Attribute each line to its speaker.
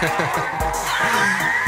Speaker 1: Ha ha ha ha.